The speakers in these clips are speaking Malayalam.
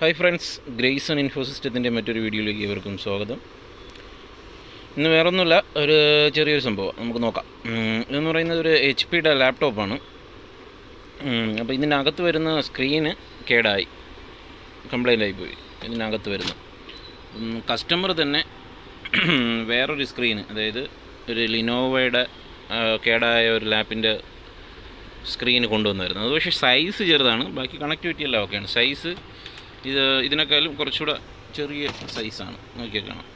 Hi friends Grayson and info മറ്റൊരു വീഡിയോയിലേക്ക് ഇവർക്കും സ്വാഗതം. ഇന്ന് വേറൊന്നുമില്ല ഒരു ചെറിയൊരു സംഭവം. നമുക്ക് നോക്കാം. ഇതെന്ന് പറയുന്നത് ഒരു എച്ച് പിയുടെ ലാപ്ടോപ്പാണ് അപ്പോൾ ഇതിനകത്ത് വരുന്ന സ്ക്രീന് കേടായി. കംപ്ലൈന്റ് ആയിപ്പോയി ഇതിനകത്ത് വരുന്ന. കസ്റ്റമർ തന്നെ വേറൊരു സ്ക്രീന് അതായത് ഒരു ലിനോവയുടെ കേടായ ഒരു ലാപ്പിന്റെ സ്ക്രീന് കൊണ്ടുവന്നായിരുന്നു. അത് പക്ഷേ സൈസ് ചെറുതാണ്. ബാക്കി കണക്ടിവിറ്റി എല്ലാം ഓക്കെയാണ് സൈസ് ഇത് ഇതിനേക്കാളും കുറച്ചുകൂടെ ചെറിയ സൈസാണ്. നോക്കിയാൽ കാണാം.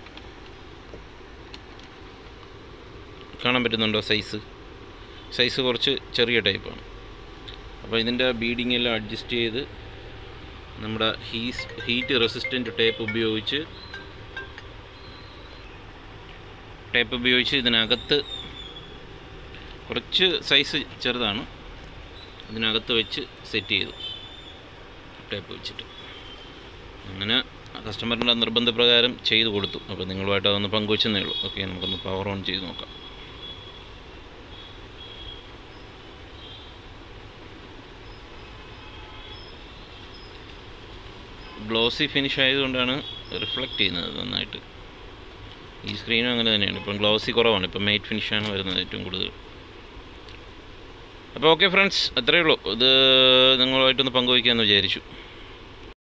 കാണാൻ പറ്റുന്നുണ്ടോ സൈസ്? സൈസ് കുറച്ച് ചെറിയ ടൈപ്പാണ്. അപ്പോൾ ഇതിന്റെ ബീഡിംഗ് എല്ലാം അഡ്ജസ്റ്റ് ചെയ്ത് നമ്മുടെ ഹീസ് ഹീറ്റ് റെസിസ്റ്റന്റ് ടേപ്പ് ഉപയോഗിച്ച് ടേപ്പ് ഉപയോഗിച്ച് ഇതിനകത്ത് കുറച്ച് സൈസ് ചെറുതാണ്. ഇതിനകത്ത് വെച്ച് സെറ്റ് ചെയ്തു. ടേപ്പ് വെച്ചിട്ട്. അങ്ങനെ കസ്റ്റമറിന്റെ നിർബന്ധപ്രകാരം ചെയ്തു കൊടുത്തു. അപ്പോൾ നിങ്ങളുമായിട്ട് അതൊന്ന് പങ്കുവെച്ചെന്നേ ഉള്ളൂ. ഓക്കെ നമുക്കൊന്ന് പവർ ഓൺ ചെയ്ത് നോക്കാം. ഗ്ലോസി ഫിനിഷ് ആയതുകൊണ്ടാണ് റിഫ്ലക്റ്റ് ചെയ്യുന്നത് നന്നായിട്ട്. ഈ സ്ക്രീനും അങ്ങനെ തന്നെയാണ്. ഇപ്പം ഗ്ലോസി കുറവാണ്. ഇപ്പം മെയ്റ്റ് ഫിനിഷാണ് വരുന്നത് ഏറ്റവും കൂടുതൽ. അപ്പോൾ ഓക്കെ ഫ്രണ്ട്സ് അത്രയേ ഉള്ളൂ. ഇത് നിങ്ങളുമായിട്ടൊന്ന് പങ്കുവയ്ക്കാമെന്ന് വിചാരിച്ചു.